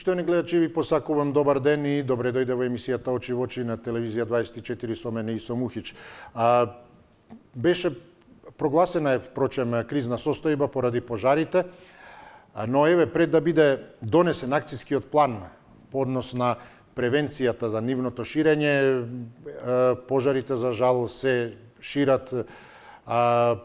Почитувани гледачи, ви посакувам добар ден и добре дојде во емисијата Очи во очи на телевизија 24 со мене и со Мухич. А, беше прогласена е, впрочем, кризна состојба поради пожарите, но еве пред да биде донесен акцискиот план по однос на превенцијата за нивното ширење, пожарите за жал се шират а,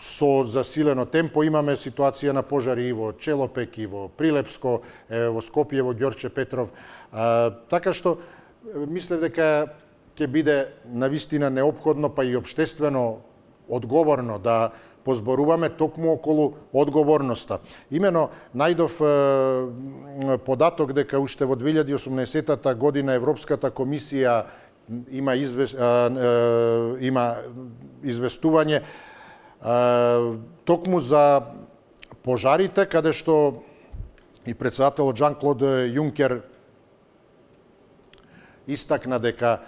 со засилено темпо имаме ситуација на пожари и во Челопек, и во Прилепско, е, во Скопје, во Ѓорче Петров. А, така што, мислев дека ќе биде навистина необходно, па и обштествено одговорно да позборуваме токму околу одговорноста. Имено најдов е, податок дека уште во 2018 година Европската комисија има извест, е, е, има известување токму за пожарите, каде што и председателот Жан-Клод Јункер истакна дека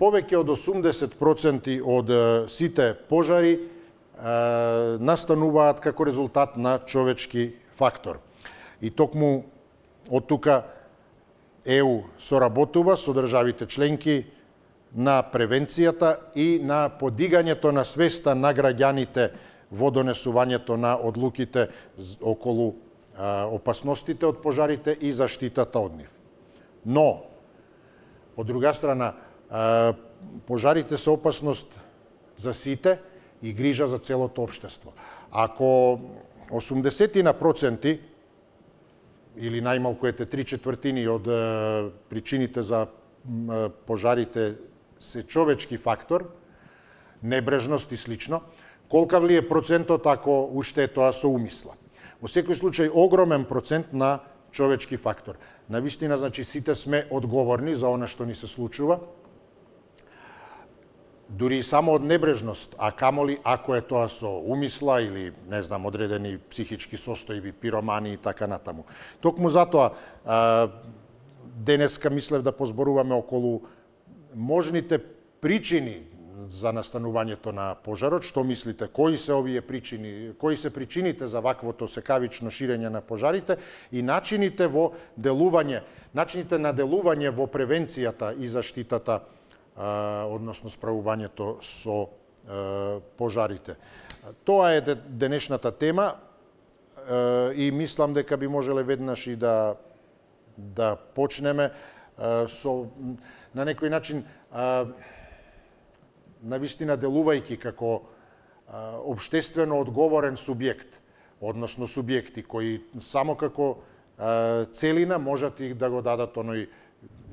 повеќе од 80% од сите пожари настануваат како резултат на човечки фактор. И токму од тука ЕУ соработува со државите членки на превенцијата и на подигањето на свеста на граѓаните во донесувањето на одлуките околу опасностите од пожарите и заштитата од нив. Но, од друга страна, пожарите се опасност за сите и грижа за целото општество. Ако 80 на проценти или најмалку ете 3 четвртини од причините за пожарите се човечки фактор, небрежност и слично, колкав ли е процентот ако уште е тоа со умисла. Во секој случај огромен процент на човечки фактор. На вистина, значи, сите сме одговорни за она што ни се случува, дури само од небрежност, а камоли ако е тоа со умисла или, не знам, одредени психички состојби, пиромани и така натаму. Токму затоа, денеска мислев да позборуваме околу можните причини за настанувањето на пожарот, што мислите, кои се овие причини, кои се причините за ваквото секавично ширење на пожарите? И начините во делување, начините на делување во превенцијата и заштитата, а, односно справувањето со а, пожарите. Тоа е денешната тема а, и мислам дека би можеле веднаш и да да почнеме со на некој начин на вистина делувајќи како обштествено одговорен субјект, односно субјекти кои само како целина можат и да го дадат оној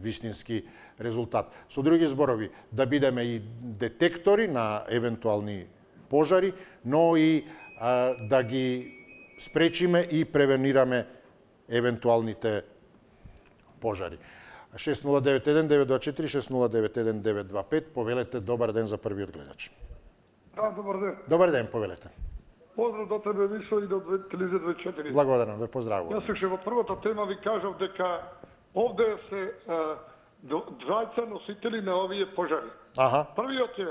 вистински резултат. Со други зборови, да бидеме и детектори на евентуални пожари, но и да ги спречиме и превенираме евентуалните пожари. 6091-924, повелете добар ден за првиот гледач. Да, добар ден. Добар ден, повелете. Поздрав до тебе, Мишо, и до Телевизија 24. Благодарам, ве поздравувам. Јас уште во првата тема ви кажав дека овде се двајца носители на овие пожари. Аха. Првиот е,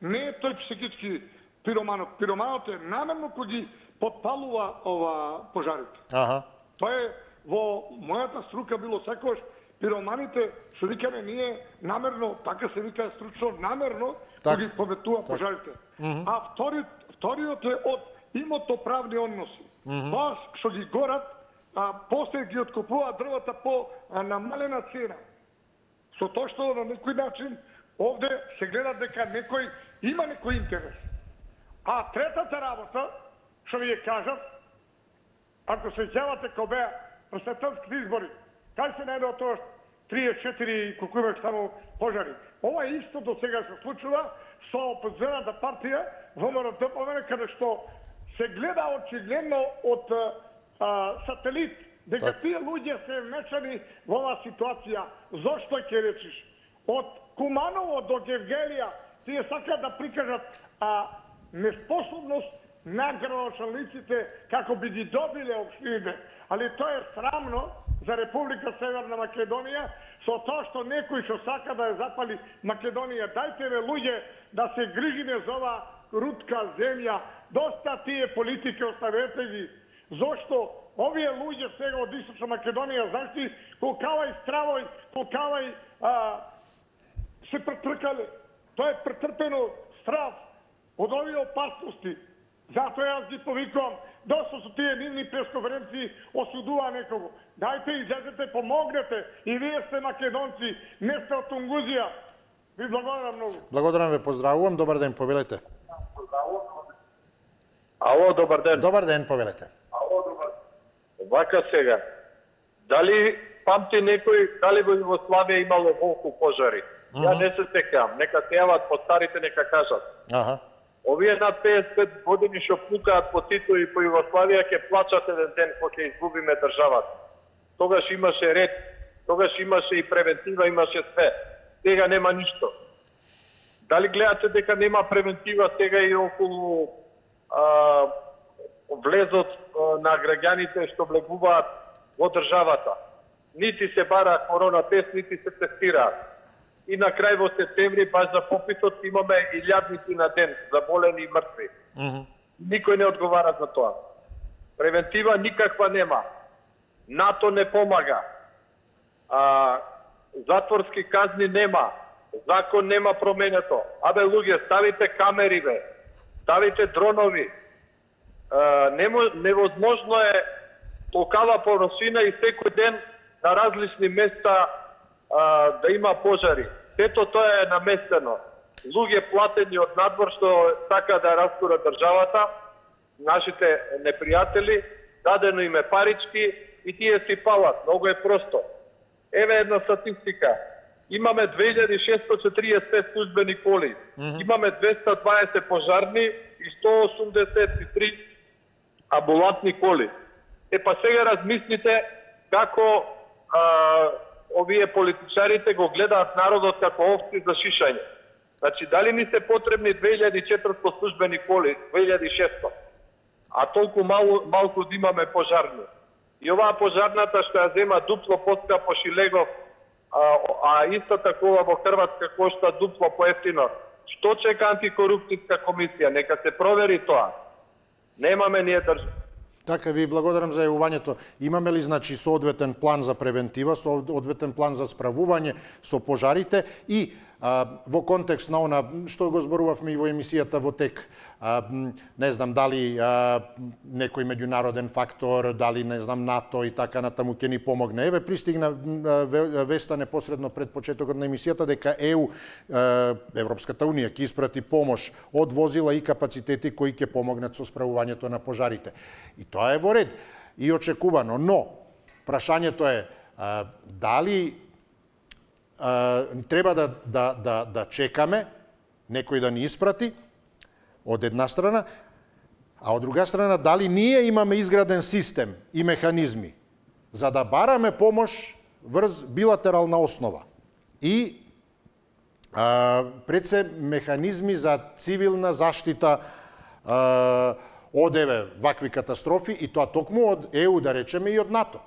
не е тој психички пироманот. Пироманот е намерно кој ги подпалува ова пожарите. Аха. Тоа е во мојата струка било секојаш пироманите, што викаме ние намерно, така се вика стручно, намерно так. ги пометува пожарите. Mm -hmm. А вториот, вториот е од имотоправни односи. Mm -hmm. Тоа што ги горат, а после ги откупуваат дрвата по а, намалена цена. Со тоа што на некој начин овде се гледа дека некој има некој интерес. А третата работа, што ви ја кажав, ако се ќавате кога беа пресветанските избори, Кај се најдува тоа 34 колку имаш само пожари. Ова е исто до сега се случува со опозиционата партија ВМРО ДПМН каде што се гледа очигледно од а, сателит дека тие луѓе се мешани во оваа ситуација. Зошто ќе речиш? Од Куманово до Гевгелија тие сакаат да прикажат а, неспособност на градоначалниците како би ги добиле општините. Али тоа е срамно за Република Северна Македонија, со тоа што некој што сака да ја запали Македонија. Дајте ве луѓе да се грижиме за ова рутка земја. Доста тие политики оставете ги. Зошто Овие луѓе сега од Источна Македонија, знаеш ти, колкавај стравој, колкавај а, се претркале. Тоа е претрпено страв од овие опасности. Затоа јас ги повикувам, досо со тие нивни пресконференции осудува некого. Дајте, излезете, помогнете. И вие сте македонци, не сте од Тунгузија. Ви благодарам многу. Благодарам ве, поздравувам. Добар ден, повелете. Ало, добар ден. Добар ден, повелете. Ало, добар ден. Вака сега. Дали памти некој, дали во Југославија имало волку пожари? Uh -huh. Ја не се секам. Нека се јават по старите, нека кажат. Аха. Овие над 55 години што пукаат по Тито и по Југославија ќе плачат еден ден кога ќе изгубиме државата. Тогаш имаше ред, тогаш имаше и превентива, имаше све. Сега нема ништо. Дали гледате дека нема превентива сега и околу а, влезот а, на граѓаните што влегуваат во државата? Нити се бара корона тест, нити се тестираат и на крај во септември, баш за попитот, имаме илјадници на ден заболени и мртви. Mm -hmm. Никој не одговара за тоа. Превентива никаква нема. НАТО не помага. А, затворски казни нема. Закон нема променето. Абе, луѓе, ставите камери, бе. Ставите дронови. А, немо, невозможно е толкава поросина и секој ден на различни места а, да има пожари. Сето тоа е наместено. Луѓе платени од надвор што така да раскура државата, нашите непријатели, дадено име парички и тие си палат. Многу е просто. Еве една статистика. Имаме 2645 службени коли, mm -hmm. имаме 220 пожарни и 183 амбулантни коли. Е па сега размислите како а, овие политичарите го гледаат народот како овци за шишање. Значи, дали ни се потребни 2400 службени коли, 2600, а толку мало, малку да имаме пожарни. И оваа пожарната што ја зема дупло поскапо Шилегов, а, а исто такова во Хрватска кошта дупло поевтино. Што чека антикорупцијска комисија? Нека се провери тоа. Немаме ние држава. Така, ви благодарам за јавувањето. Имаме ли, значи, соодветен план за превентива, соодветен план за справување со пожарите и а, во контекст на она што го зборувавме и во емисијата во тек, а, не знам дали а, некој меѓународен фактор, дали не знам НАТО и така натаму ќе ни помогне. Еве пристигна веста непосредно пред почетокот на емисијата дека ЕУ Европската унија ќе испрати помош од возила и капацитети кои ќе помогнат со справувањето на пожарите. И тоа е во ред и очекувано, но прашањето е дали а, треба да, да, да, да чекаме некој да ни испрати, од една страна, а од друга страна, дали ние имаме изграден систем и механизми за да бараме помош врз билатерална основа и а, пред се механизми за цивилна заштита а, од еве вакви катастрофи и тоа токму од ЕУ да речеме и од НАТО.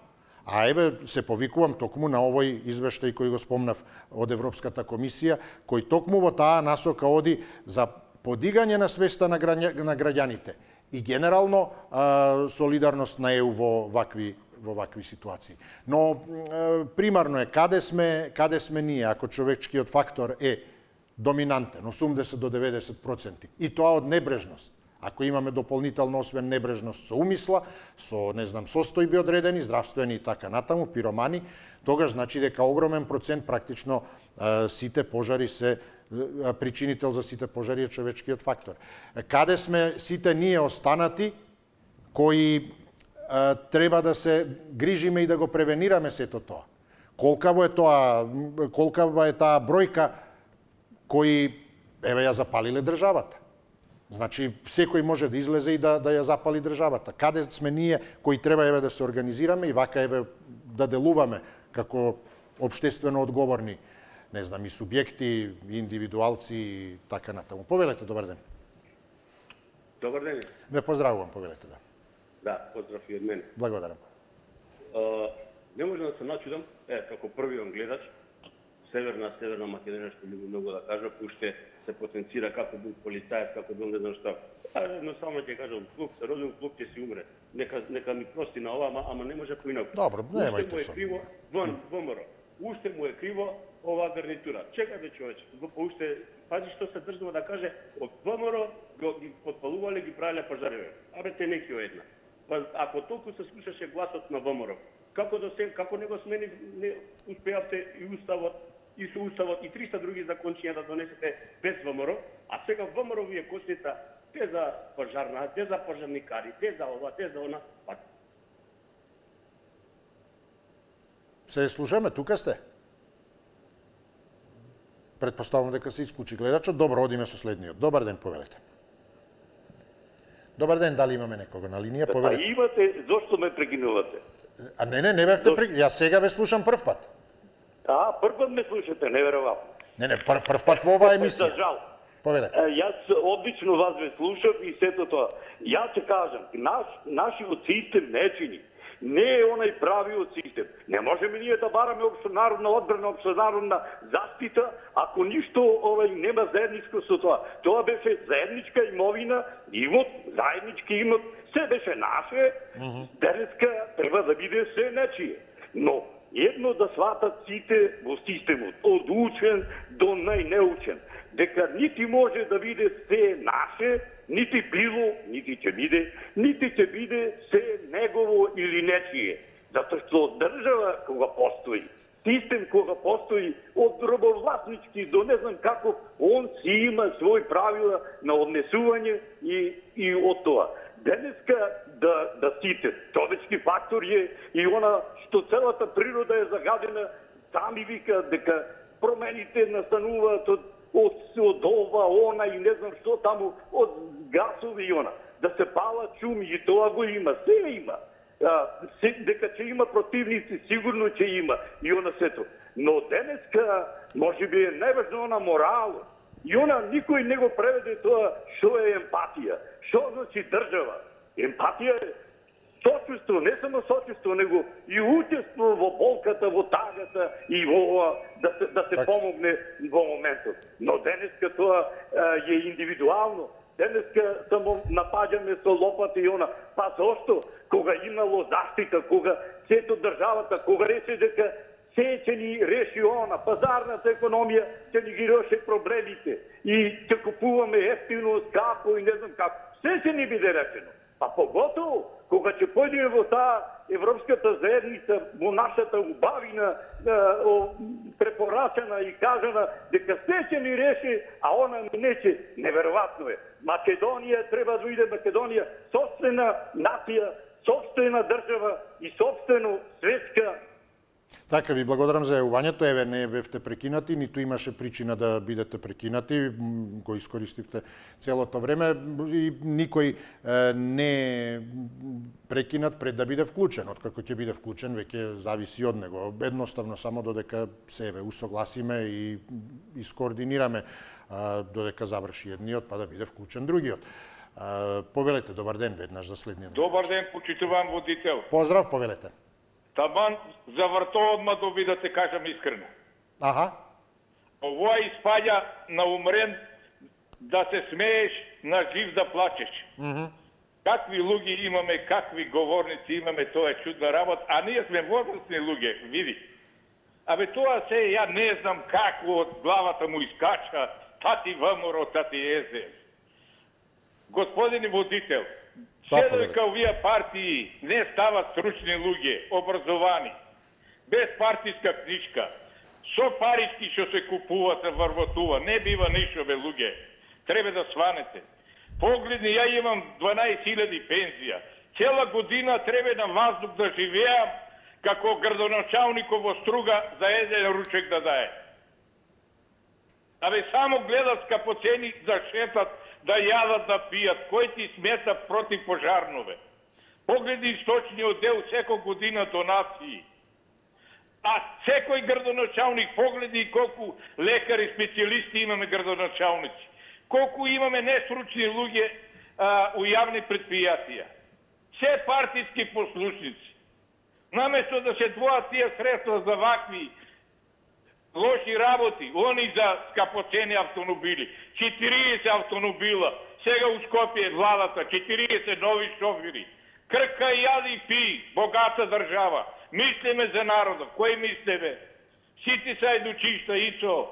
А еве се повикувам токму на овој извештај кој го спомнав од Европската комисија, кој токму во таа насока оди за подигање на свеста на, на граѓаните и генерално а, солидарност на ЕУ во вакви во вакви ситуации. Но а, примарно е каде сме каде сме ние ако човечкиот фактор е доминантен 80 до 90 проценти. и тоа од небрежност Ако имаме дополнително освен небрежност со умисла, со не знам состојби одредени, здравствени и така натаму, пиромани, тогаш значи дека огромен процент практично сите пожари се причинител за сите пожари е човечкиот фактор. Каде сме сите ние останати кои треба да се грижиме и да го превенираме сето тоа? Колкаво е тоа, колкава е таа бројка кои еве ја запалиле државата? Значи, секој може да излезе и да, да ја запали државата. Каде сме ние кои треба еве да се организираме и вака еве да делуваме како обштествено одговорни, не знам, и субјекти, и индивидуалци и така натаму. Повелете, добар ден. Добар ден. Ме поздравувам, повелете, да. Да, поздрав и од мене. Благодарам. Uh, не можам да се начудам, е, како првиот гледач, Северна, Северна Македонија, што ми многу да кажа, уште се потенцира како бил полицајец, како бил не знам што. А, едноставно ќе кажам, клуб се родил, клуб ќе си умре. нека нека ми прости на ова, ама, ама не може поинаку. Добро, немајте Уште му е со. криво вон ВМРО. Уште му е криво оваа гарнитура. Чекај бе човече, уште пази што се држува да каже од ВМРО го ги подпалувале ги правеле пожареви. Абе те неки една. Па ако толку се слушаше гласот на ВМРО, како да се како не го смени не успеавте и уставот и со уставот и 300 други закончиња да донесете без ВМРО, а сега ВМРО ви е косница те за пожарна, те за пожарникари, те за ова, те за она, па Се слушаме, тука сте. Предпоставам дека се исклучи гледачот. Добро, одиме со следниот. Добар ден, повелете. Добар ден, дали имаме некого на линија? А Повелете. имате, зошто ме прекинувате? А не, не, не бевте при... Јас сега ве слушам прв пат. А, прв пат ме слушате, неверојатно. Не, не, прв, прв пат во оваа емисија. За жал. Повелете. Е, Јас одлично вас ве слушам и сето тоа. Јас ќе кажам, наш, нашиот систем не чини. Не е онај правиот систем. Не можеме ние да бараме општенародна одбрана, општенародна заштита, ако ништо овај нема заедничко со тоа. Тоа беше заедничка имовина, имот, заеднички имот, се беше наше, денеска треба да биде се нечие. Но едно да сватат сите во системот, од учен до најнеучен, дека нити може да биде се наше, нити било, нити ќе биде, нити ќе биде се негово или нечие. Затоа што држава кога постои, систем кога постои од робовласнички до не знам како, он си има свој правила на однесување и, и од тоа. Денеска да, да сите, човечки фактор е и она што целата природа е загадена, сами вика дека промените настануваат од, од, од ова, она и не знам што таму, од гасови и она. Да се пала чуми и тоа го има, се има. А, се, дека ќе има противници, сигурно ќе има и она сето. Но денеска, може би е најважно она морал. И она никој не го преведе тоа што е емпатија, што значи држава. Емпатија е сочувство, не само сочувство, него и учество во болката, во тагата и во ова да се, да се Така. помогне во моментот. Но денеска тоа е, индивидуално. Денеска само напаѓаме со лопата и она. Па зошто? Кога имало заштита, кога сето државата, кога рече дека се ќе ни реши она, пазарната економија ќе ни ги реши проблемите и ќе купуваме ефтино, скапо и не знам како. Се ќе ни биде речено. А поготово, кога ќе појдеме во таа Европската заедница, во нашата убавина, е, о, препорачена и кажана, дека се ќе ни реши, а она нече, неверојатно е. Македонија треба да иде Македонија, собствена нација, собствена држава и собствено светска Така ви благодарам за јавувањето. Еве не бевте прекинати, ниту имаше причина да бидете прекинати. Го искористивте целото време и никој е, не е прекинат пред да биде вклучен. Откако ќе биде вклучен, веќе зависи од него. Едноставно само додека се еве усогласиме и искоординираме додека заврши едниот, па да биде вклучен другиот. Повелете, добар ден веднаш за следниот. Добар ден, почитуван водител. Поздрав, повелете. Таман за врто одма доби да те кажам искрено. Аха, Ова испаѓа на умрен да се смееш, на жив да плачеш. Какви луѓе имаме, какви говорници имаме, тоа е чудна работа, а ние сме возрастни луѓе, види. Абе тоа се ја не знам како од главата му искача тати ВМРО, тати ЕЗС. Господине водител, Повелете. дека овие партии не стават стручни луѓе, образовани, без партиска книжка, со парички што се купува, се врвотува, не бива ништо бе луѓе. Треба да сванете. Погледни, ја имам 12.000 пензија. Цела година треба на ваздух да живеам како градоначалникот во Струга за еден ручек да дае. Абе само гледат скапоцени да шетат, да јадат, да пијат. Кој ти смета против пожарнове? Погледи источниот дел секој година донации. А секој градоначалник погледи колку лекари, специјалисти имаме градоначалници. Колку имаме несручни луѓе а, у јавни предпријатија. Се партиски послушници. Наместо да се двоат тие средства за вакви лоши работи, они за скапоцени автомобили. 40 автомобила. Сега у Скопје владата 40 нови шофери. Крка јади пи, богата држава. Мислиме за народот. Кој мислиме? Сите са едучишта, Ицо.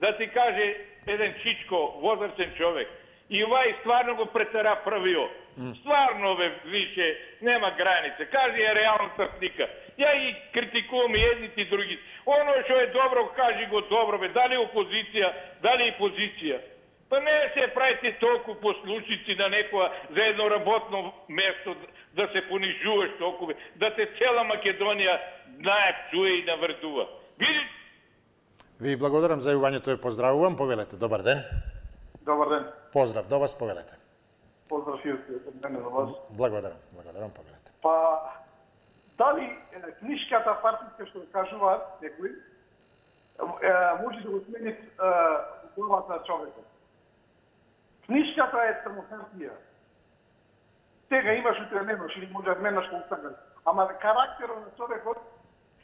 Да ти каже еден чичко, возрастен човек. И овај стварно го претера првио. Стварно, бе, више, нема границе. Кажи ја реалната слика. Ја и критикувам и едните и други. Оно што е добро, кажи го добро, бе. Дали опозиција, дали и позиција. Па не се правите толку послушници на некоја за едно работно место да се понижуваш толку, да те цела Македонија знае, чуе и наврдува. Види? Ви благодарам за јавувањето и поздравувам. Повелете, добар ден. Добар ден. Поздрав до вас, повелете. Поздрав и од мене за вас. Благодарам, благодарам, повелете. Па, дали е, книшката партиска што кажуваат некои, може да го смени главата на човекот. Книшката е самохартија. Тега имаш, утре немаш, или може да менаш колку сакаш. Ама карактерот на човекот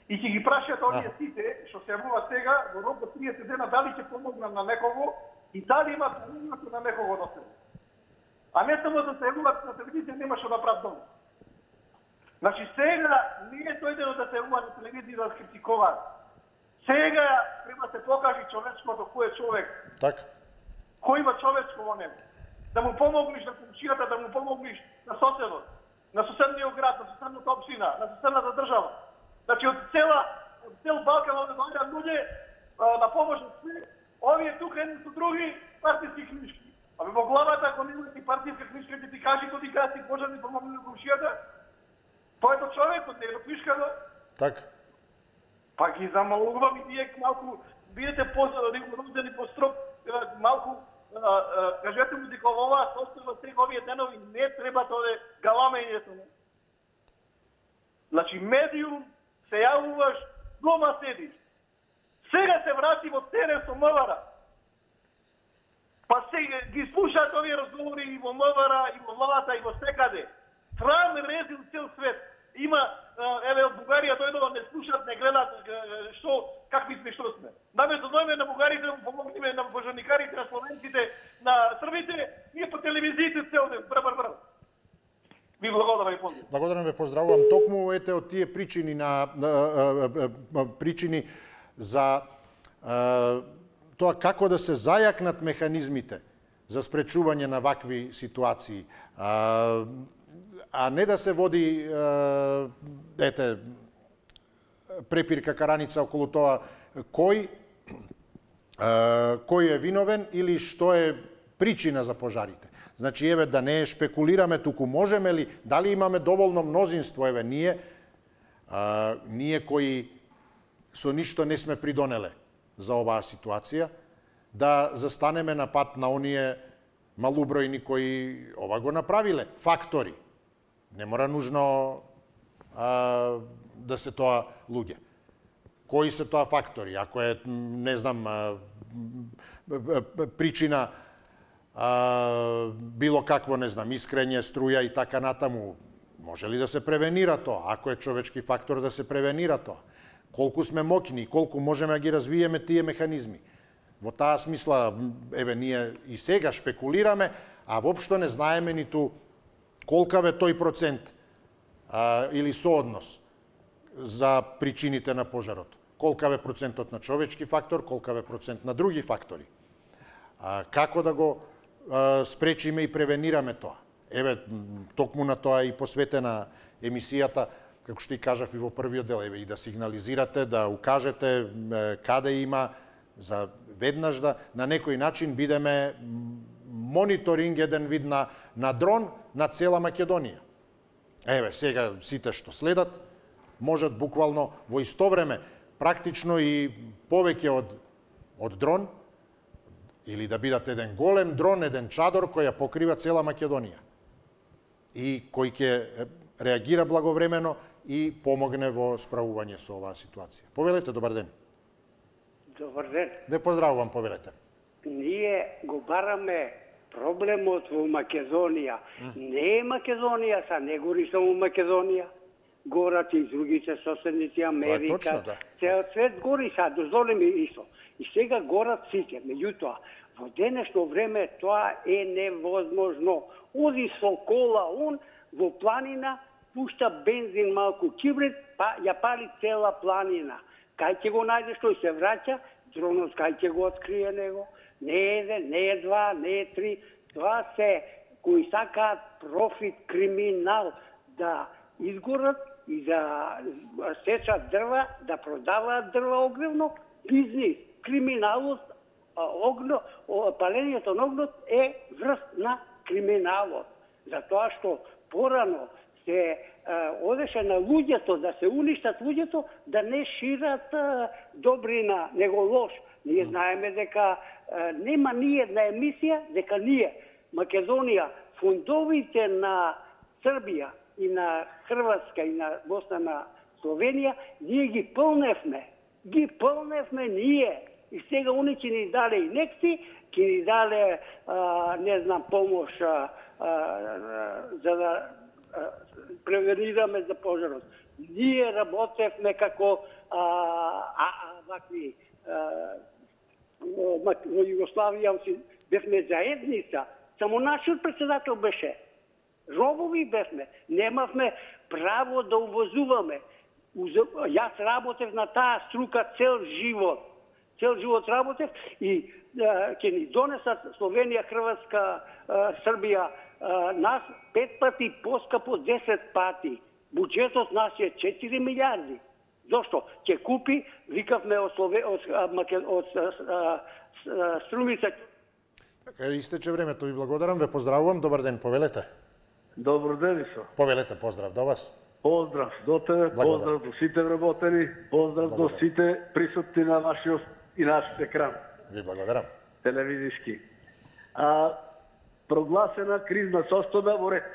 и ќе ги прашаат оние сите што се јавуваат сега во рок до 30 дена дали ќе помогнат на некого и дали имат помогнато на некого до себе. А не само да се јавуваат на телевизија нема што да прават дома. Значи сега не е дојдено да се на телевизија да критикуваат. Сега треба да се покажи човечкото кој е човек, Така. кој има човечко во него. Да му помогнеш на комшијата, да му помогнеш на соседот, на соседниот град, на соседната општина, на соседната држава. Значи од цела од цел Балкан овде доаѓаат луѓе а, на помош на све. Овие тука едни со други партиски книжки. Абе во главата ако нема ти партиска книжка ќе ти кажи кој ти гаси пожарни помогни на комшијата. Тоа е до човекот, не е до книжката. Така. Па ги замалувам и тие малку бидете по строг, е, малку а, а, кажете му дека во оваа состава сега овие денови не треба тоа да галамењето. Значи медиум се јавуваш, дома седиш. Сега се врати во терен со МВР. Па се ги слушаат овие разговори и во МВР, и во владата, и во секаде. Трам резил цел свет. Има, еве, од Бугарија дојдува, не слушаат, не гледаат што, какви сме, што сме. Наместо да дојме на бугарите, помогниме на божаникарите, на словенците, на србите, ние по телевизиите цел ден, бр, бр, бр. Ви благодарам и поздравам. Благодарам ве, поздравувам. Токму ете од тие причини на, на на, на причини за а, тоа како да се зајакнат механизмите за спречување на вакви ситуации. А, а не да се води е, ете препирка караница околу тоа кој е, кој е виновен или што е причина за пожарите. Значи, еве, да не шпекулираме, туку можеме ли, дали имаме доволно мнозинство, еве, ние, а, ние кои со ништо не сме придонеле за оваа ситуација, да застанеме на пат на оние малубројни кои ова го направиле, фактори. Не мора нужно а, да се тоа луѓе. Кои се тоа фактори? Ако е, не знам, а, причина а, било какво, не знам, искрење, струја и така натаму, може ли да се превенира тоа? Ако е човечки фактор да се превенира тоа? Колку сме мокни и колку можеме да ги развиеме тие механизми? Во таа смисла, еве, ние и сега шпекулираме, а воопшто не знаеме ниту колкав е тој процент а, или сооднос за причините на пожарот. Колкав е процентот на човечки фактор, колкав е процент на други фактори. А, како да го а, спречиме и превенираме тоа? Еве, токму на тоа и посветена емисијата, како што и кажав и во првиот дел, еве, и да сигнализирате, да укажете е, каде има, за веднаш да на некој начин бидеме мониторинг еден вид на, на дрон на цела Македонија. Еве, сега сите што следат, можат буквално во исто време, практично и повеќе од, од дрон, или да бидат еден голем дрон, еден чадор кој ја покрива цела Македонија. И кој ќе реагира благовремено и помогне во справување со оваа ситуација. Повелете, добар ден. Добар ден. Ве поздравувам, повелете. Ние го бараме проблемот во Македонија. Не е Македонија, са не гори само Македонија. Горат и другите соседници Америка. точно, да. Цел свет гори са, дозволи ми исто. И сега горат сите. Меѓутоа, во денешно време тоа е невозможно. Оди со кола, он во планина, пушта бензин малку кибрид, па ја пали цела планина. Кај ќе го најдеш тој се враќа, дронот кај ќе го открие него. Не е еден, не е два, не е три. Тоа се кои сакаат профит, криминал да изгорат и да сечат дрва, да продаваат дрва огревно, бизнис, криминалот, огно, палењето на огнот е врст на криминалот. Затоа што порано се одеше на луѓето да се уништат луѓето да не шират добрина, него лош. Ние знаеме дека нема ни една емисија дека ние Македонија фондовите на Србија и на Хрватска и на Босна на Словенија, ние ги пълневме. Ги пълневме ние. И сега уни ќе ни дале инекции, ќе ни дале, а, не знам, помош а, а, за да превенираме за пожарот. Ние работевме како а, а, а, вакви во Југославија бевме заедница. Само нашиот председател беше Робови бевме. Немавме право да увозуваме. Јас работев на таа струка цел живот. Цел живот работев и ќе ни донесат Словенија, Хрватска, Србија нас пет пати поскапо 10 пати. Буџетот нас е 4 милиарди. Зошто? Ќе купи, викавме од Слове, од, од, од Струмица. Така, истече времето. Ви благодарам, ве поздравувам. Добар ден, повелете. Добро ден, Исо. Повелете поздрав до вас. Поздрав до тебе, поздрав до сите вработени, поздрав Благодарам. до сите присутни на вашиот и нашиот екран. Ви благодарам. Телевизиски. А, прогласена кризна состојба во ред.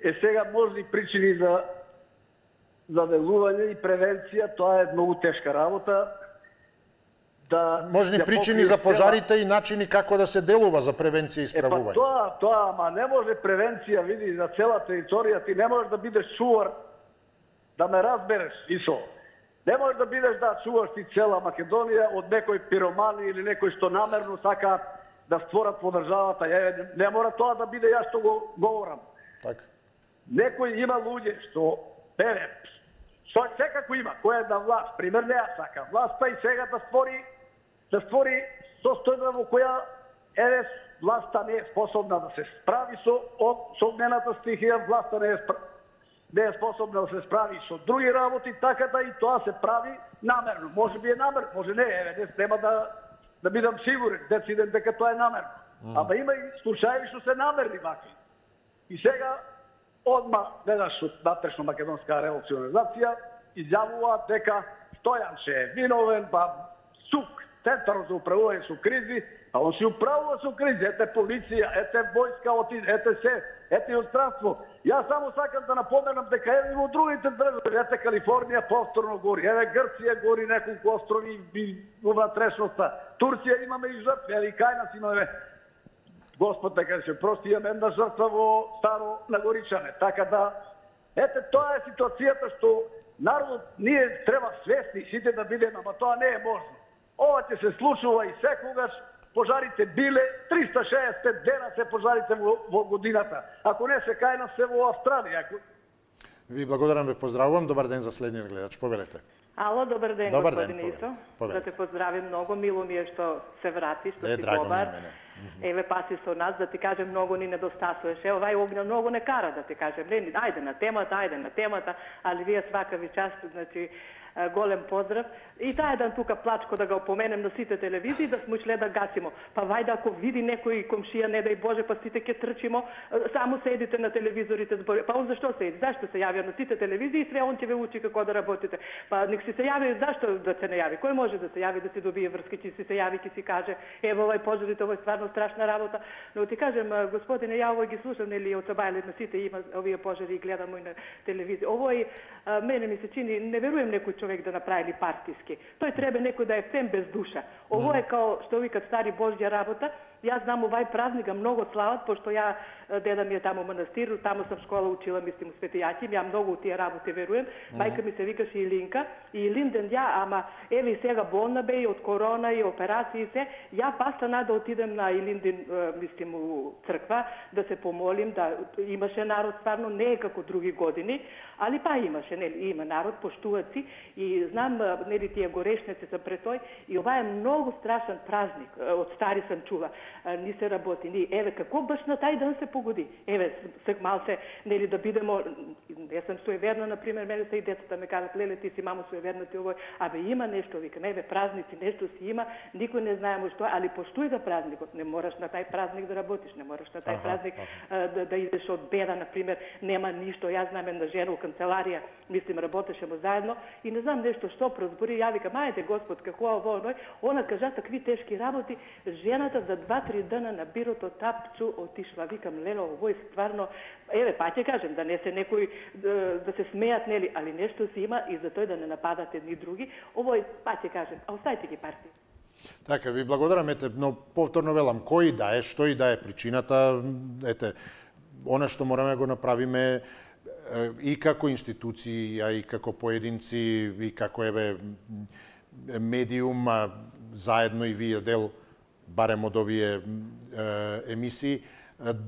Е сега можни причини за за делување и превенција, тоа е многу тешка работа да можни да причини за пожарите и начини како да се делува за превенција и справување. Е, па тоа, тоа, ама не може превенција, види, за цела територија, ти не можеш да бидеш чувар, да ме разбереш, Исо. Не можеш да бидеш да чуваш ти цела Македонија од некој пиромани или некој што намерно сака да створат по државата. Е, не мора тоа да биде јас што го говорам. Така. Некој има луѓе што еве Што секако има, која е на власт, пример не ја сака. Власта и сега да створи да створи состојба во која еве власта не е способна да се справи со со огнената стихија, власта не е не е способна да се справи со други работи, така да и тоа се прави намерно. Може би е намерно, може не, еве, не нема да да бидам сигурен, дециден дека тоа е намерно. Mm. Ама има и случаи што се намерни вакви. И сега одма веднаш од натрешно македонска револуционизација изјавува дека Стојанче е виновен, па сук центар за управување со кризи, а он си управува со кризи. Ете полиција, ете војска, ете се, ете одстранство. Јас само сакам да напоменам дека еве во другите држави, ете Калифорнија повторно гори, еве Грција гори неколку острови во внатрешноста. Турција имаме и жртви, еве и кај нас имаме Господ да каже, прости имаме една жртва во Старо Нагоричане. Така да, ете, тоа е ситуацијата што народ, ние треба свесни сите да бидеме, ама тоа не е можно. Ова ќе се случува и секогаш, пожарите биле 365 дена се пожарите во, во годината. Ако не се кај нас се во Австралија. Ако... Ви благодарам, ве поздравувам. Добар ден за следниот гледач. Повелете. Ало, добар ден, добар господин Исо. Да те поздравим многу, мило ми е што се врати, што е, си добар. Еве паси со нас, да ти кажем, многу ни недостасуваш. Ево, вај огња многу не кара, да ти кажем. Не, ајде на темата, ајде на темата, али вие свака ви част, значи, голем поздрав. И таа еден тука плачко да го опоменем на сите телевизии да сме шле да гасимо. Па вајде ако види некој комшија, не дај Боже, па сите ќе трчимо, само седите на телевизорите збори. Па он зашто седи? Зашто се јави на сите телевизии и све он ќе ве учи како да работите. Па нек си се јави, зашто да се не јави? Кој може да се јави да си добие врски, ќе си се јави, ќе си каже, ево овој пожарите, овој стварно страшна работа. Но ти кажам, господине, ја овој ги слушам нели од Сабајле на сите има овие пожари и гледам и на телевизија. Овој мене ми се чини, не верувам некој човек да направи партиски. Тој треба некој да е фем без душа. Ово е као што викат стари Божја работа, Јас знам овај празник многу слават, пошто ја деда ми е таму манастир, таму сам школа учила, мислим, у Свети Јаким, ја многу тие работи веруем. Мајка ми се викаше Илинка. И Илинден ја, ама еве сега болна бе и од корона и операции и се. Ја пастана да отидем на Илиндин, мислим, у црква, да се помолим, да имаше народ стварно не е како други години, али па имаше, нели, има народ, поштуваци и знам, нели, тие горешници се пред тој и ова е многу страшен празник, од стари сам чува, ни се работи, ни, еве, како баш на тај ден се погоди. Еве, сек малце, нели да бидемо, не сум суеверна, на пример, мене се и децата ме кажат, леле, ти си мамо суеверна ти овој, абе има нешто, викам, еве, празници, нешто си има, никој не знаеме што, али поштуј да празникот, не мораш на тај празник да работиш, не мораш на тај ага, празник ага. да, да идеш од беда, на пример, нема ништо, јас знам една жена у канцеларија, мислим, работеше му заедно и не знам нешто што прозбори, ја викам, ајде Господ, како ово, оној, она кажа такви тешки работи, жената за три дена на бирото тапцу отишла, викам, леле, овој стварно, еве, па ќе кажем, да не се некои, да, да, се смеат, нели, али нешто се има и за тој да не нападат едни други, овој, па ќе кажем, а оставите ги партија. Така, ви благодарам, ете, но повторно велам, кој да е, што и да е причината, ете, она што мораме да го направиме и како институции, а и како поединци, и како еве медиум, заедно и вие дел барем од овие емисии,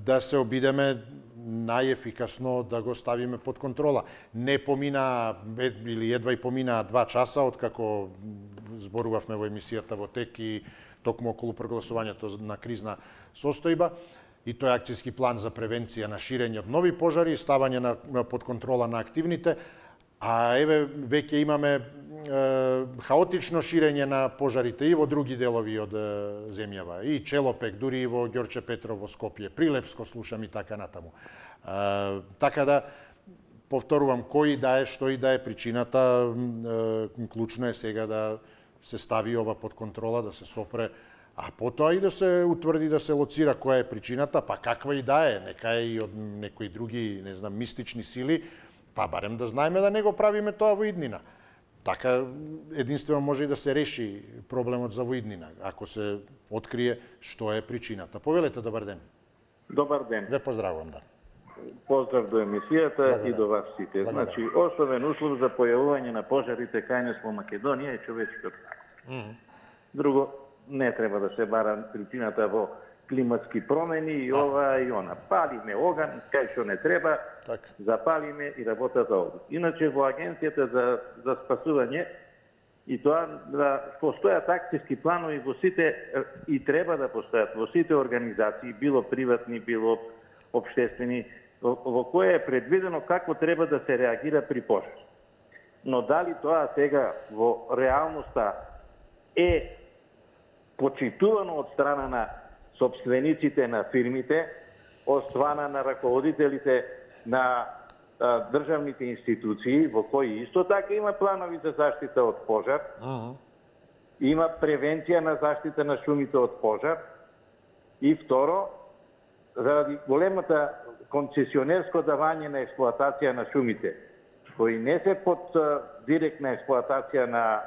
да се обидеме најефикасно да го ставиме под контрола. Не помина, или едва и помина два часа откако зборувавме во емисијата во ТЕК и токму околу прогласувањето на кризна состојба и тој акцијски план за превенција на ширење од нови пожари и ставање на под контрола на активните, а еве веќе имаме хаотично ширење на пожарите и во други делови од земјава, и Челопек, дури и во Ѓорче Петрово, Скопје, Прилепско слушам и така натаму. така да, повторувам, кој да е, што и да е причината, клучно е сега да се стави ова под контрола, да се сопре, а потоа и да се утврди, да се лоцира која е причината, па каква и да е, нека е и од некои други, не знам, мистични сили, па барем да знаеме да не го правиме тоа во иднина. Така единствено може и да се реши проблемот за воиднина, ако се открие што е причината. Повелете, добар ден. Добар ден. Ве поздравувам, да. Поздрав до емисијата Благодаря. и до вас сите. Благодаря. Значи, основен услов за појавување на пожарите кај нас во Македонија е човечкиот фактор. Mm -hmm. Друго, не треба да се бара причината во климатски промени и ова и она. Палиме оган, кај што не треба, так. запалиме и работа за овде. Иначе во Агенцијата за, за спасување и тоа да постојат акцијски планови во сите и треба да постојат во сите организации, било приватни, било обштествени, во, во кое е предвидено како треба да се реагира при пожар. Но дали тоа сега во реалноста е почитувано од страна на собствениците на фирмите, од страна на раководителите на а, државните институции, во кои исто така има планови за заштита од пожар, uh -huh. има превенција на заштита на шумите од пожар, и второ, заради големата концесионерско давање на експлоатација на шумите, кои не се под а, директна експлоатација на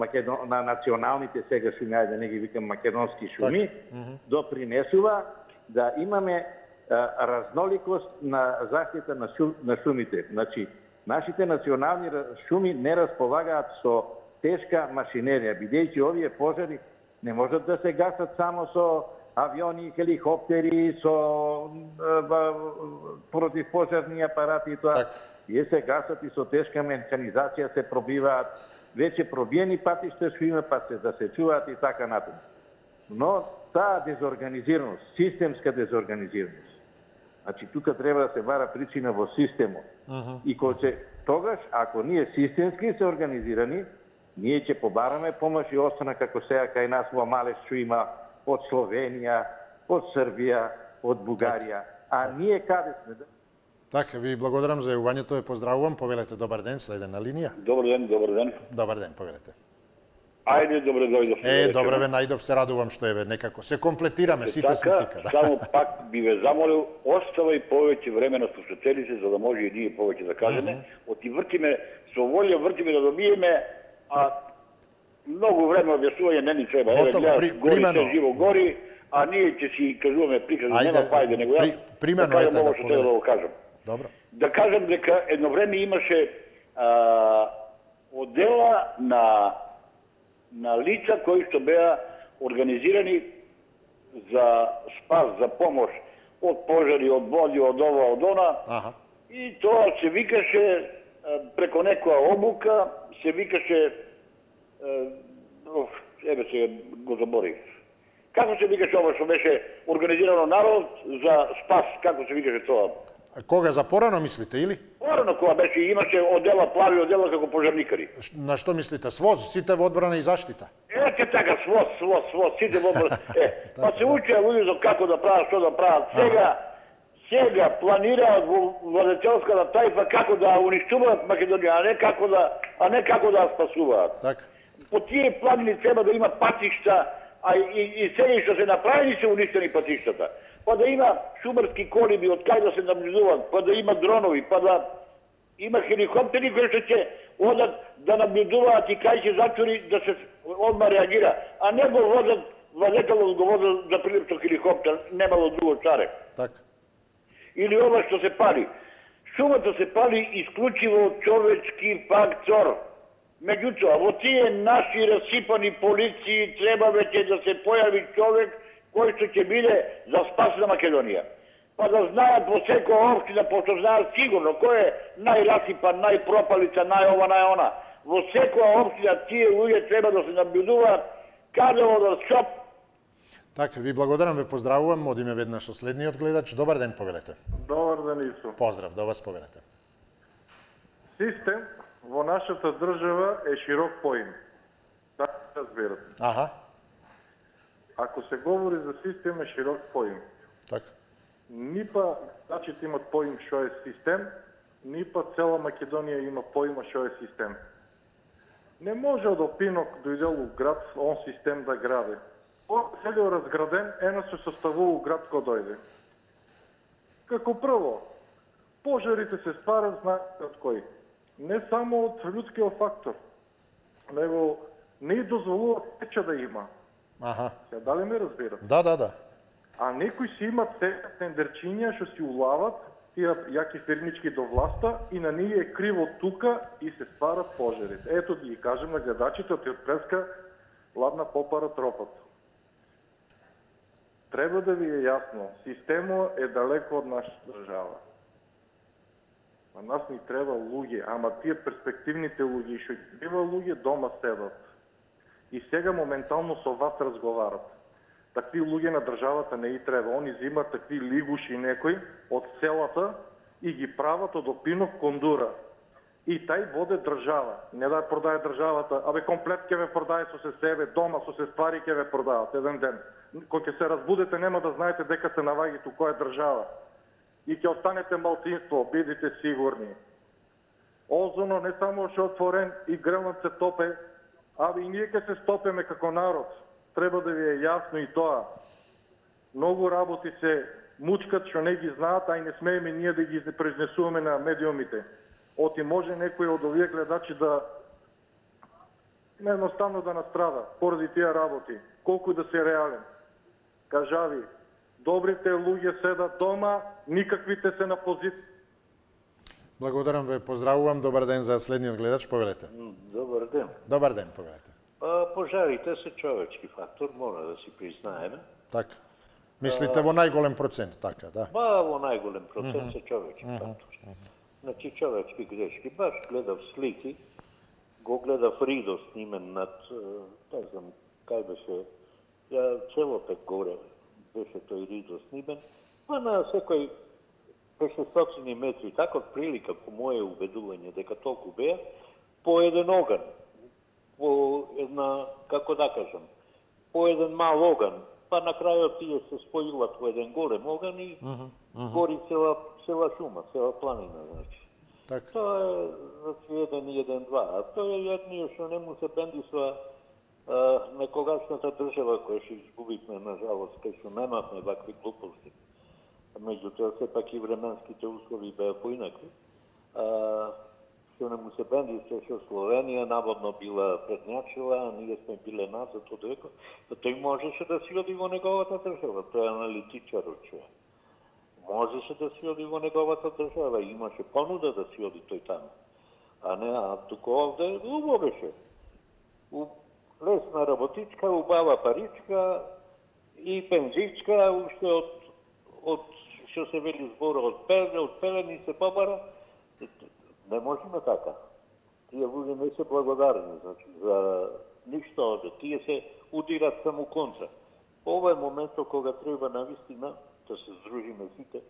Македон... на националните сега шуми, ајде не ги викам македонски шуми, так. допринесува да имаме а, разноликост на заштита на, шу... на шумите. Значи, нашите национални шуми не располагаат со тешка машинерија, бидејќи овие пожари не можат да се гасат само со авиони, хеликоптери, со противпожарни апарати и тоа. Так. Тие се гасат и со тешка механизација се пробиваат веќе пробиени патишта што има, па се да се чуваат и така натаму. Но таа дезорганизираност, системска дезорганизираност, значи тука треба да се бара причина во системот. Uh -huh. И кога се тогаш, ако ние системски се организирани, ние ќе побараме помош и остана како сега кај нас во Мале што има од Словенија, од Србија, од Бугарија. А ние каде сме? Така, ви благодарам за јавувањето, ве поздравувам. Повелете добар ден, следен на линија. Добар ден, добар ден. Добар ден, повелете. Ајде, добре дојдов. Е, добре ве најдов, се радувам што еве некако се комплетираме, сите така, сме тука, да. Само пак би ве замолил, оставај повеќе време на слушателите за да може и ние повеќе да кажеме. Mm -hmm. Оти вртиме со волја вртиме да добиеме, а многу време објаснување не ни треба. Еве, гледаш, гори се живо гори, а ние ќе си кажуваме приказни, Ајде, нема фајде, него јас при- примерно, да кажам ете, да ово што треба да го кажам. Добро. Да кажам дека едно време имаше а, одела на на лица кои што беа организирани за спас, за помош од пожари, од води, од ова, од она. Аха. И тоа се викаше а, преко некоја обука, се викаше еве се го заборив. Како се викаше ова што беше организирано народ за спас, како се викаше тоа? Кога за порано мислите или? Порано кога беше имаше одела плави одела како пожарникари. На што мислите? СВОЗ, сите во одбрана и заштита. Ете така, свос, свос, свос, сите во Е, па се учеа луѓето како да прават, што да прават. Сега, сега планираат во владетелската тајфа како да уништуваат Македонија, а не како да, а не како да спасуваат. Така. По тие планини треба да има патишта, а и, и сега што се направени се уништени патиштата. Па да има шумарски колиби од кај да се наблюдуваат, па да има дронови, па да има хеликоптери кои што ќе одат да наблюдуваат и кај ќе зачури да се одма реагира, а не го водат владетелот го водат за прилип со хеликоптер, немало друго царе. Така. Или ова што се пали. Шумата се пали исклучиво од човечки фактор. Меѓутоа, во тие наши расипани полиции треба веќе да се појави човек кој што ќе биде за спас на Македонија. Па да знаат во секоја општина, пошто знаат сигурно кој е најрасипан, најпропалица, најова, најона. Во секоја општина тие луѓе треба да се наблюдуваат каде одат шоп, Така, ви благодарам, ве поздравувам, одиме веднаш со следниот гледач. Добар ден, повелете. Добар ден, Исо. Поздрав, до вас повелете. Систем во нашата држава е широк поим. Така да. Аха, Ако се говори за систем е широк поим. така. Ни па значите имат поим што е систем, ни па цела Македонија има поима што е систем. Не може од опинок дојдел у град он систем да гради. Он седел разграден, ено се составува град кој дојде. Како прво, пожарите се стварат знаете од кој? Не само од людскиот фактор, него не и дозволува печа да има. Аха. Дали ме разбират? Да, да, да. А некои си имат се тендерчиња што си улават тие јаки фирмички до власта и на ние е криво тука и се стварат пожарите. Ето ги кажем на гледачите од преска ладна попара тропот. Треба да ви е јасно, системот е далеко од нашата држава. На нас ни треба луѓе, ама тие перспективните луѓе, што бива луѓе дома седат. И сега моментално со вас разговарат. Такви луѓе на државата не и треба. Они зимат такви лигуши некои од селата и ги прават од опинок кондура. И тај воде држава. Не да ја продае државата, абе комплет ќе ве продае со се себе, дома со се ствари ќе ве продаат еден ден. Кога ќе се разбудете нема да знаете дека се наваги ту која држава. И ќе останете малцинство, бидите сигурни. Озоно не само што отворен и грмот се топе, абе и ние ќе се стопеме како народ. Треба да ви е јасно и тоа. Многу работи се мучкат што не ги знаат, а и не смееме ние да ги произнесуваме на медиумите. Оти може некој од овие гледачи да едноставно да настрада поради тие работи, колку да се реален. Кажави, добрите луѓе седат дома, никаквите се на позиција. Благодарам ве, поздравувам. Добар ден за следниот гледач, повелете. Добар ден. Добар ден, повелете. Па, пожарите се човечки фактор, мора да си признаеме. Така. Мислите во најголем процент, така, да. Ба, во најголем процент се човечки фактор. Значи, човечки грешки. Баш гледав слики, го гледав Ридо снимен над, не знам, кај беше, ја целопек горе беше тој Ридо снимен, па на секој 500 метри, така од прилика, по моје убедување, дека толку беа, по еден оган, по една, како да кажам, по еден мал оган, па на крајот тие се спојуваат во еден голем оган и Мгм, мгм. гори цела, цела шума, цела планина, значи. Така. Тоа е, значи, еден и еден два. А тоа е едниот што не му се бендисва а, некогашната држава која што изгубивме, на жалост, кај што немавме вакви глупости. Меѓутоа, сепак и временските услови беа поинакви. А, што не му се бенди се што Словенија наводно била предњачила, а ние сме биле назад од веко, да па тој можеше да си оди во неговата држава, тој е аналитичар че. Можеше да си оди во неговата држава, имаше понуда да си оди тој таму. А не, а тука овде убореше, беше. У, лесна работичка, убава паричка и пензичка, уште од, од што се вели збора од пеле, од пелени се побара, Не можеме така. Тие луѓе не се благодарни, значи, за ништо од тие се удират само конца. Ова е моментот кога треба навистина да се здружиме сите,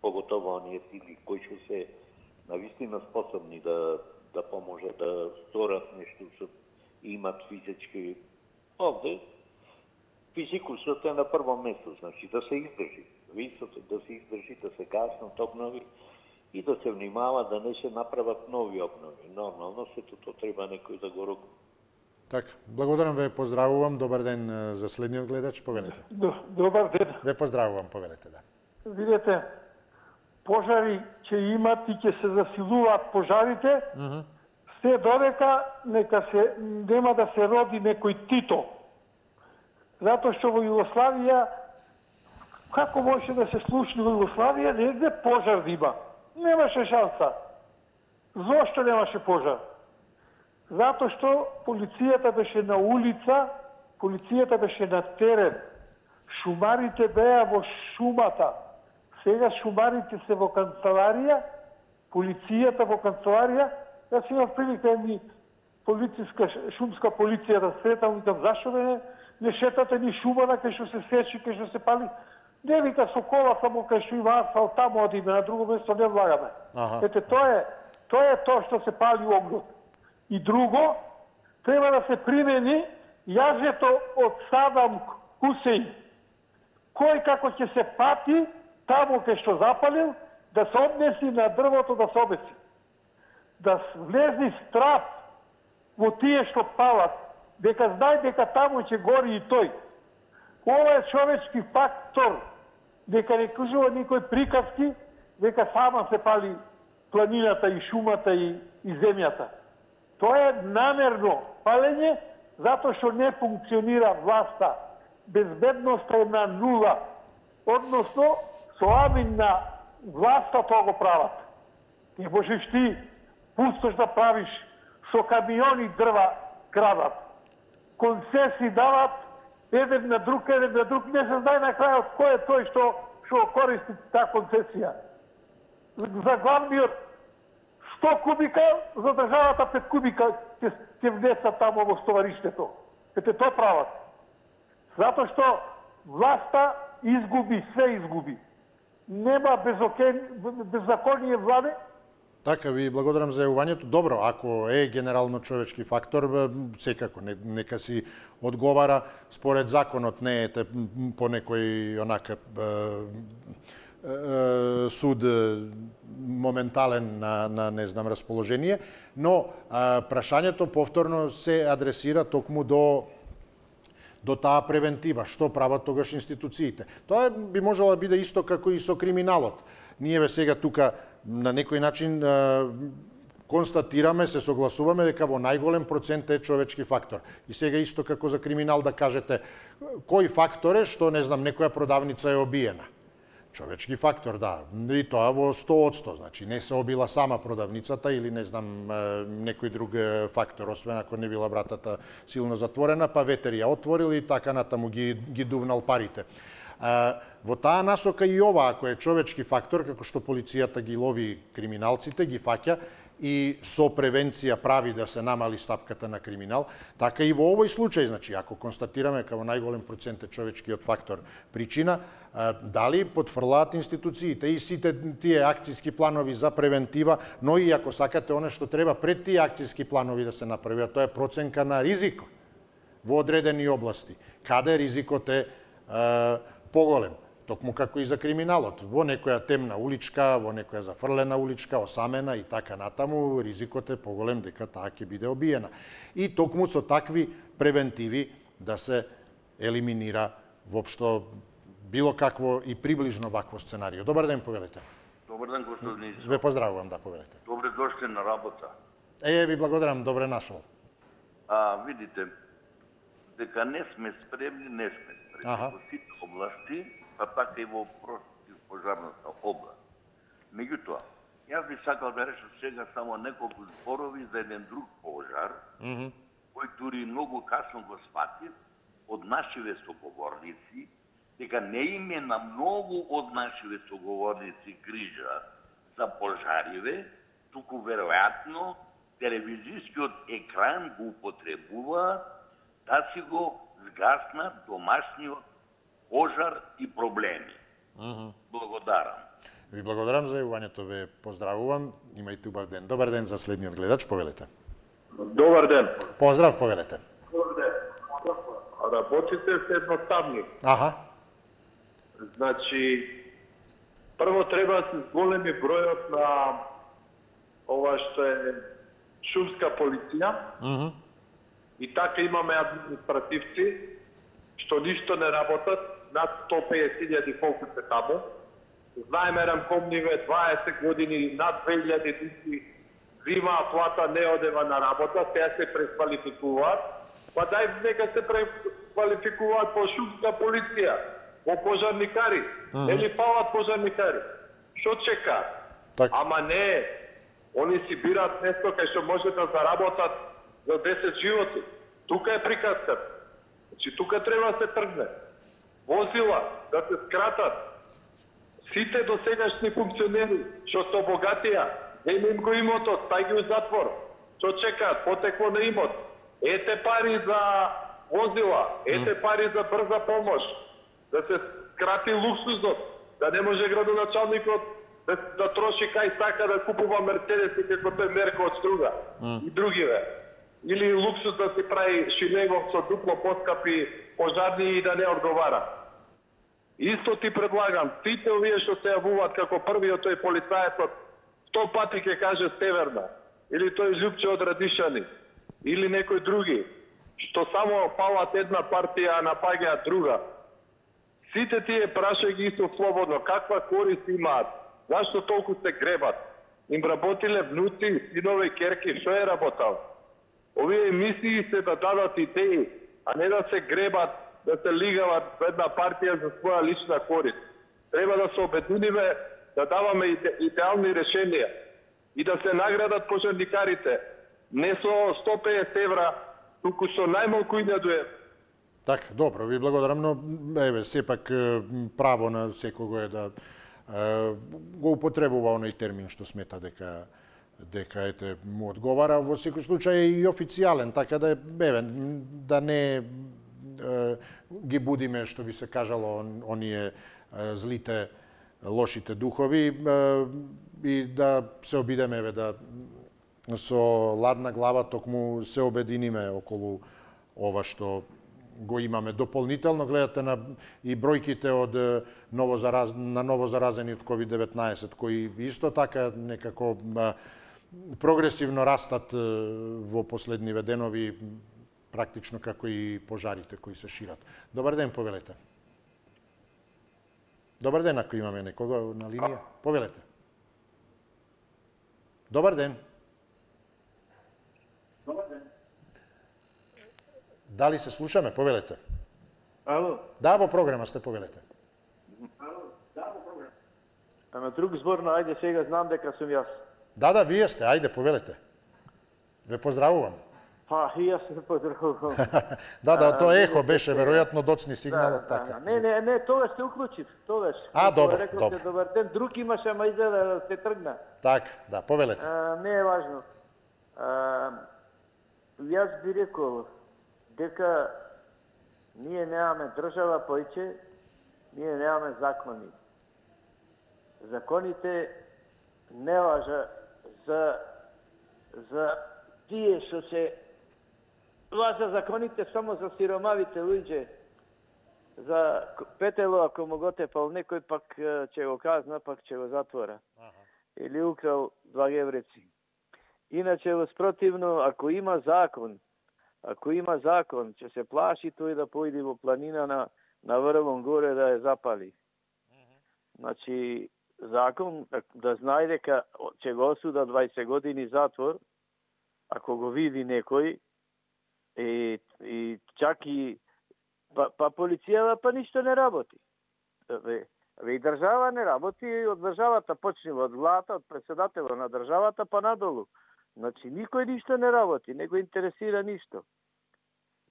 поготово оние сили кои што се навистина способни да да поможе да сторат нешто што имат физички овде физикусот е на прво место, значи да се издржи. Висото да се издржи, да се гаснат обнови, и да се внимава да не се направат нови обнови. Нормално, сето тоа треба некој да го рокува. Така, благодарам ве, поздравувам. Добар ден за следниот гледач, повелете. Добар ден. Ве поздравувам, повелете, да. Видете, пожари ќе имат и ќе се засилуваат пожарите, mm -hmm. се додека нека се нема да се роди некој Тито. Затоа што во Југославија како може да се случи во Југославија негде пожар да има немаше шанса. Зошто немаше пожар? Затоа што полицијата беше на улица, полицијата беше на терен. Шумарите беа во шумата. Сега шумарите се во канцеларија, полицијата во канцеларија. Јас имам прилика ми полициска, шумска полиција да сретам, викам, зашо не, не шетате ни шумана кај што се сечи, кај што се пали? Не вика со кола само кај има асфалт, таму одиме, на друго место не влагаме. Ага. Ете, тоа е, тоа е тоа што се пали огнот. И друго, треба да се примени јажето од Садам Хусейн. Кој како ќе се пати, таму кај што запалил, да се однеси на дрвото да се обеси. Да влезни страх во тие што палат, дека знај дека таму ќе гори и тој. Ова е човечки фактор дека не кажува никој приказки, дека сама се пали планината и шумата и, и земјата. Тоа е намерно палење, затоа што не функционира власта. Безбедноста е на нула. Односно, со на власта тоа го прават. Не можеш ти пустош да правиш со камиони дрва крадат. Концеси дават еден на друг, еден на друг, не се знае на крајот кој е тој што што користи таа концесија. За главниот 100 кубика, за државата 5 кубика ќе, ќе внесат таму во стовариштето. Ете тоа прават. Затоа што власта изгуби, се изгуби. Нема беззаконие владе, Така, ви благодарам за јавувањето. Добро, ако е генерално човечки фактор, секако, не, нека си одговара според законот, не е по некој онака суд моментален на, на не знам расположение, но а, прашањето повторно се адресира токму до до таа превентива, што прават тогаш институциите. Тоа би можело да биде исто како и со криминалот. Ние ве сега тука на некој начин констатираме, се согласуваме дека во најголем процент е човечки фактор. И сега исто како за криминал да кажете кој фактор е што не знам некоја продавница е обиена. Човечки фактор, да. И тоа во 100%, значи не се обила сама продавницата или не знам некој друг фактор, освен ако не била вратата силно затворена, па ветер ја отворил и така натаму ги, ги дувнал парите. Во таа насока и ова, ако е човечки фактор, како што полицијата ги лови криминалците, ги фаќа и со превенција прави да се намали стапката на криминал, така и во овој случај, значи, ако констатираме како најголем процент е човечкиот фактор причина, дали потврлаат институциите и сите тие акцијски планови за превентива, но и ако сакате оне што треба пред тие акцијски планови да се направи, тоа е проценка на ризик во одредени области. Каде ризикот е поголем. Токму како и за криминалот. Во некоја темна уличка, во некоја зафрлена уличка, осамена и така натаму, ризикот е поголем дека таа ќе биде обиена. И токму со такви превентиви да се елиминира воопшто било какво и приближно вакво сценарио. Добар ден, повелете. Добар ден, господин Ве поздравувам, да, повелете. Добре дошли на работа. Е, ви благодарам, добре нашол. А, видите, дека не сме спремни, не сме спремни. Аха. Во сите области, па така и во против пожарната област. Меѓутоа, јас би сакал да решам сега само неколку зборови за еден друг пожар, Mm -hmm. кој дури многу касно го сватив од нашиве соговорници, дека не име на многу од нашиве соговорници грижа за пожариве, туку веројатно телевизискиот екран го употребува да си го згаснат домашниот пожар и проблеми. Mm -hmm. Благодарам. Ви благодарам за јавувањето, ве поздравувам. Имајте убав ден. Добар ден за следниот гледач, повелете. Добар ден. Поздрав, повелете. Добар ден. Работите се едноставни. Аха. Значи, прво треба да се зголеми бројот на ова што е шумска полиција. Mm -hmm. И така имаме административци што ништо не работат, над 150.000 колку се таму. Знаеме Рамковниве 20 години, над 2000 души зима плата не одева на работа, сега се преквалификуваат. Па дај нека се преквалификуваат по шумска полиција, по пожарникари. Mm -hmm. Нели фалат пожарникари? Што чека? Так. Ама не, они си бираат место кај што може да заработат за 10 животи. Тука е приказката. Значи, тука треба да се тргне. Возила да се скратат. Сите досегашни функционери што се обогатија, Нема им го имотот, стај ги у затвор. Што чекаат? Потекло на имот. Ете пари за возила, ете пари за брза помош. Да се скрати луксузот, да не може градоначалникот да, да троши кај сака да купува Мерцедеси како тој мерка од струга. Mm. И другиве. Или луксуз да си прави шинегов со дупло поскапи пожарни и да не одговара. Исто ти предлагам, сите овие што се јавуваат како првиот тој полицаецот сто пати ќе каже Северна, или тој Лјупче од Радишани, или некој други, што само палат една партија, а напаѓаат друга. Сите тие прашај ги исто слободно, каква корист имаат, зашто толку се гребат, им работиле внуци, синове, керки, што е работал? Овие мисии се да дадат идеи, а не да се гребат, да се лигава една партија за своја лична корист. Треба да се обединиме да даваме иде, идеални решенија и да се наградат пожарникарите не со 150 евра, туку со најмалку 1000 евра. Така, добро, ви благодарам, но еве сепак право на секого е да е, го употребува оној термин што смета дека дека ете му одговара во секој случај и официјален, така да еве да не ги будиме што би се кажало он, оние злите лошите духови и да се обидеме еве да со ладна глава токму се обединиме околу ова што го имаме. Дополнително гледате на и бројките од ново зараз, на ново заразени од COVID-19 кои исто така некако прогресивно растат во последниве денови практично како и пожарите кои се шират. Добар ден, повелете. Добар ден, ако имаме некога на линија. Повелете. Добар ден. Добар ден. Дали се слушаме? Повелете. Ало. Да, во програма сте, повелете. Ало, да, во програма. А на друг збор, на ајде сега знам дека сум јас. Да, да, вие сте, ајде, повелете. Ве поздравувам. Па, и јас се поздравувам. да, да, тоа ехо беше, веројатно доцни сигналот, да, така. Да, не, не, не, тогаш се уклучив, тогаш. А, добро, добро. Се, добар ден, друг имаше, ама изгледа да се тргна. Така, да, повелете. А, не е важно. А, јас би рекол дека ние немаме држава појче, ние немаме закони. Законите не важа за за тие што се важа законите само за сиромавите луѓе. За петело ако му го тепал некој пак ќе го казна, пак ќе го затвора. Или украл два гевреци. Иначе во спротивно, ако има закон, ако има закон, ќе се плаши тој да појде во планина на, на врвон горе да ја запали. Значи, закон да знае дека ќе го осуда 20 години затвор ако го види некој и, и чак и па, па полицијава па ништо не работи. Ве, ве и држава не работи, од државата почне од владата, од председателот на државата па надолу. Значи никој ништо не работи, не го интересира ништо.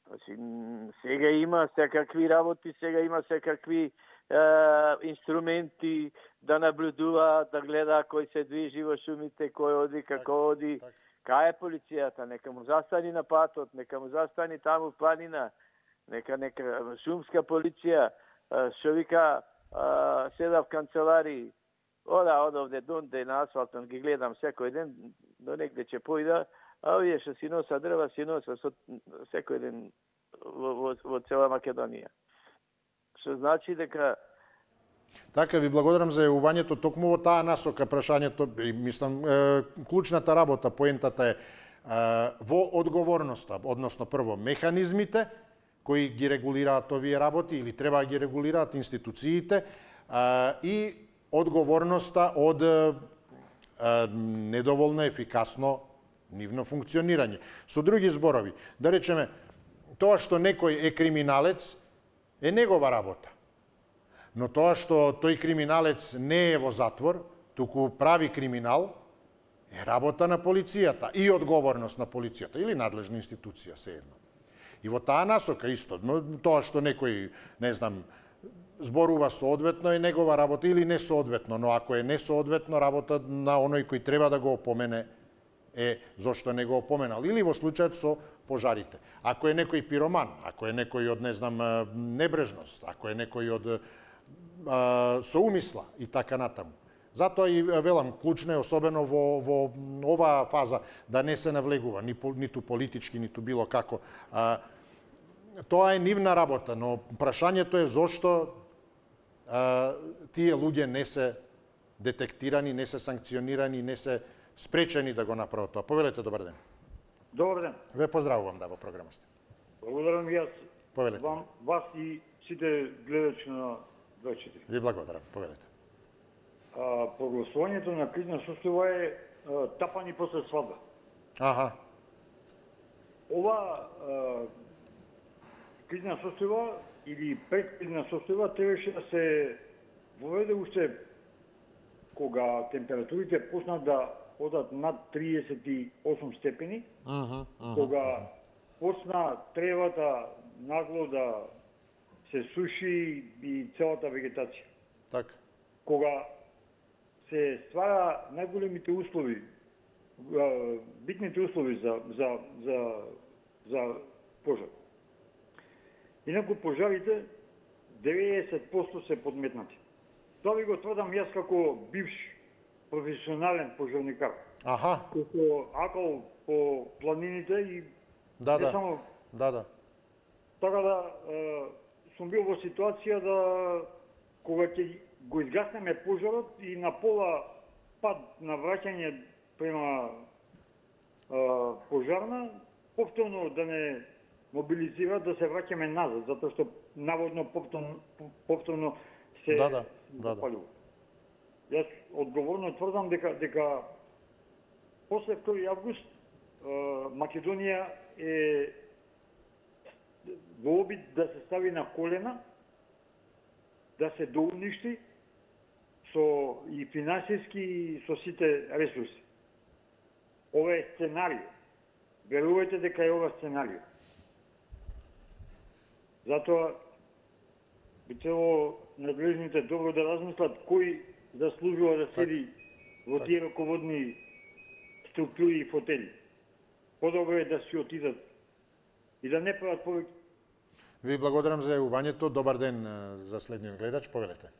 Значи, сега има секакви работи, сега има секакви е, инструменти да наблюдува, да гледа кој се движи во шумите, кој оди, како оди. Кај е полицијата? Нека му застани на патот, нека му застани таму в планина, нека нека шумска полиција, што вика, седа в канцелари, ода од овде донде да на асфалтон ги гледам секој ден, до негде ќе појда, а овие што си носа дрва, си носа со секој ден во, во, во цела Македонија. Што значи дека Така, ви благодарам за јавувањето токму во таа насока прашањето, и мислам, е, клучната работа, поентата е, е во одговорноста, односно прво механизмите кои ги регулираат овие работи или треба да ги регулираат институциите е, и одговорноста од е, недоволно ефикасно нивно функционирање. Со други зборови, да речеме, тоа што некој е криминалец е негова работа. Но тоа што тој криминалец не е во затвор, туку прави криминал, е работа на полицијата и одговорност на полицијата или надлежна институција, се едно. И во таа насока исто, но тоа што некој, не знам, зборува соодветно е негова работа или не соодветно, но ако е не соодветно работа на оној кој треба да го опомене е зошто не го опоменал или во случајот со пожарите. Ако е некој пироман, ако е некој од не знам небрежност, ако е некој од со умисла и така натаму. Затоа и велам, клучно е особено во, во оваа фаза да не се навлегува ни, ниту политички, ниту било како. А, тоа е нивна работа, но прашањето е зошто а, тие луѓе не се детектирани, не се санкционирани, не се спречени да го направат тоа. Повелете, добар ден. Добар ден. Ве поздравувам да во програма сте. Благодарам и јас. Повелете. Вам, вас и сите гледачи на 24. Ви благодарам. Повелете. А, прогласувањето на кризна состојба е а, тапани после свадба. Аха. Ова а, кризна состојба или предкризна состојба требаше да се воведе уште кога температурите почнат да одат над 38 степени, uh -huh. кога почна тревата нагло да се суши и целата вегетација. Така. Кога се ствара најголемите услови, битните услови за, за, за, за пожар. Инаку пожарите 90% се подметнати. Тоа ви го тврдам јас како бивш професионален пожарникар. Аха. Како акал по планините и да, не да. само Да, да. Така да сум бил во ситуација да кога ќе го изгаснеме пожарот и на пола пад на враќање према е, пожарна, повторно да не мобилизира да се враќаме назад, затоа што наводно повторно, повторно се Да, да, да, да. запалува. Јас одговорно тврдам дека дека после 2 август Македонија е во обид да се стави на колена, да се доуништи со и финансиски и со сите ресурси. Ова е сценарио. Верувајте дека е ова сценарио. Затоа би требало надлежните добро да размислат кој заслужува да седи во тие раководни структури и фотели. Подобро е да си отидат и да не прават повеќе. Ви благодарам за јавувањето. Добар ден за следниот гледач. Повелете.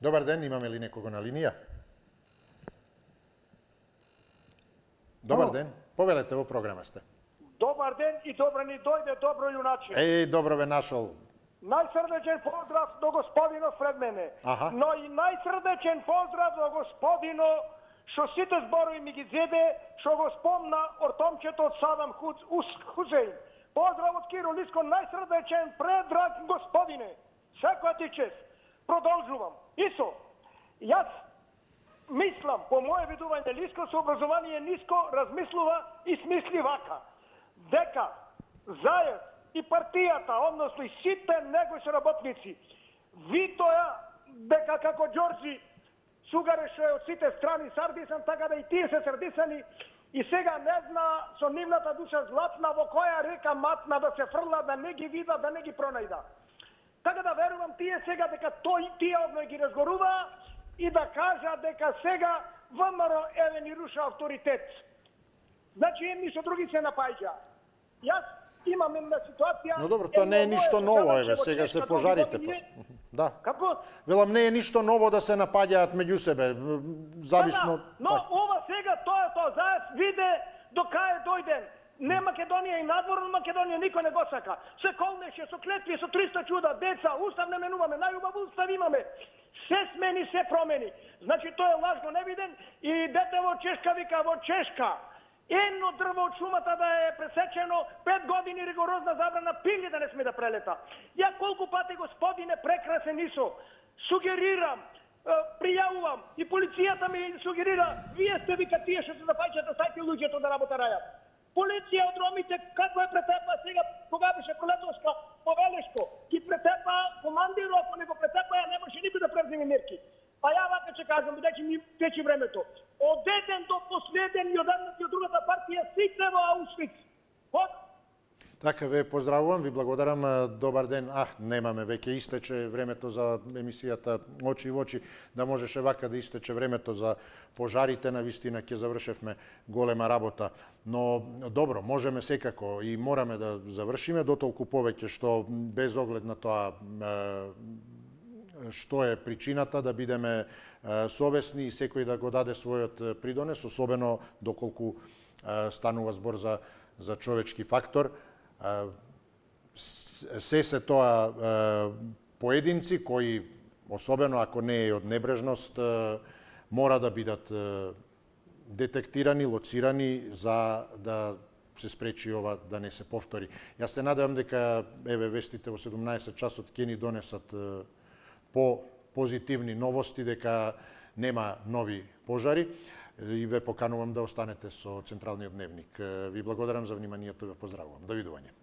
Добар ден, имаме ли некого на линија? Добар ден. Повелете во програма сте. Добар ден и добро ни дојде, добро јуначе. Еј, добро ве нашол. Најсрдечен поздрав до господино пред мене. Аха. Но и најсрдечен поздрав до господино што сите зборови ми ги зеде, што го спомна ортомчето од Садам Худ, Ус, Хузеин. Поздрав од Киро Лиско, најсрдечен предраг господине. Секоја ти чест. Продолжувам. Исо, јас мислам, по моје видување, Лиско со образование ниско размислува и смисли вака. Дека заед и партијата, односно и сите негови работници, ви тоа дека како Ѓорđи Сугаре што е од сите страни сардисан, така да и тие се сардисани и сега не зна со нивната душа златна во која река матна да се фрла, да не ги вида, да не ги пронајда. Така да верувам тие сега дека тој тие одно ги разгорува и да кажа дека сега ВМРО еве ни руша авторитет. Значи едни со други се напаѓа. Јас имам една ситуација... Но добро, тоа не е ништо ново, еве, сега се пожарите. Па. Да. Како? Велам, не е ништо ново да се напаѓаат меѓу себе, зависно... Да, да. Но ова сега тоа е тоа, заед виде до кај дојден. Не Македонија и надвор од Македонија никој не го сака. Се колнеше со клетви, со 300 чуда, деца, устав не менуваме, најубав устав имаме. Се смени, се промени. Значи тоа е лажно невиден и дете во Чешка вика во Чешка едно дрво од шумата да е пресечено, пет години ригорозна забрана, пили да не сме да прелета. Ја колку пати, господине, прекрасен Исо, сугерирам, пријавувам и полицијата ми сугерира, вие сте вика тие што се запајчат сајте луѓето да работа рајат. Полиција од ромите, како е претепа сега, кога беше Колетовска, Повелешко, ги претепа командиро, ако не го претепа, ја не може никој да преземе мерки. Па ја вака ќе кажам, бидејќи ми течи времето. Од еден до последен и од едната и од другата партија сите во Аушвиц. Од Така, ве поздравувам, ви благодарам, добар ден. Ах, немаме, веќе истече времето за емисијата Очи во очи, да можеше вака да истече времето за пожарите, на вистина ќе завршевме голема работа. Но добро, можеме секако и мораме да завршиме, дотолку повеќе што без оглед на тоа што е причината да бидеме совесни и секој да го даде својот придонес, особено доколку станува збор за, за човечки фактор. Се се тоа поединци кои, особено ако не е од небрежност, мора да бидат детектирани, лоцирани за да се спречи ова да не се повтори. Јас се надевам дека еве вестите во 17 часот ќе ни донесат по позитивни новости дека нема нови пожари и ве поканувам да останете со Централниот дневник. Ви благодарам за вниманието и ве поздравувам. Довидување.